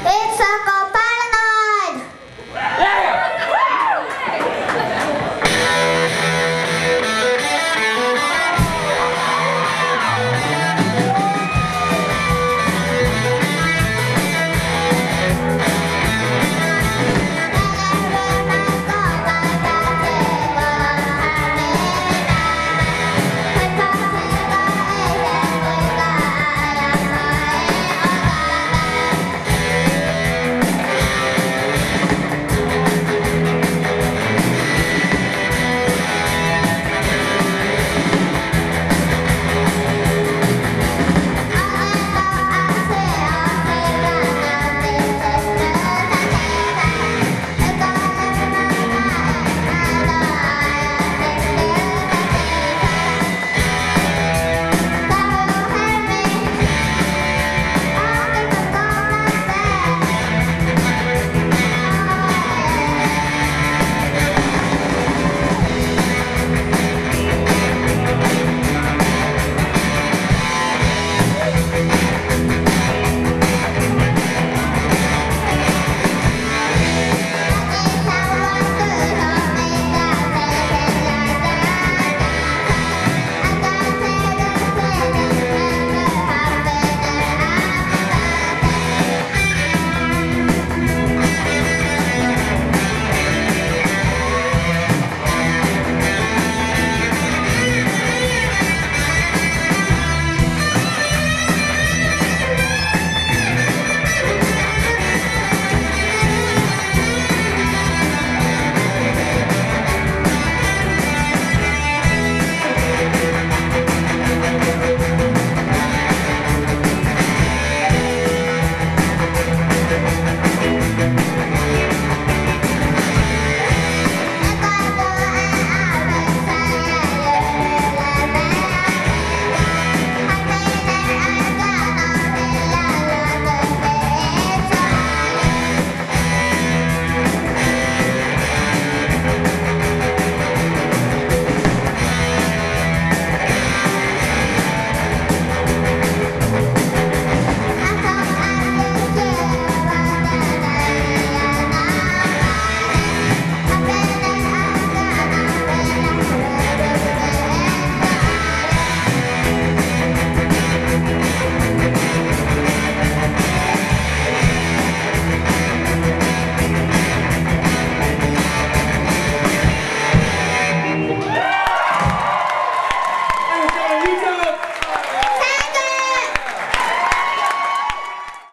It's a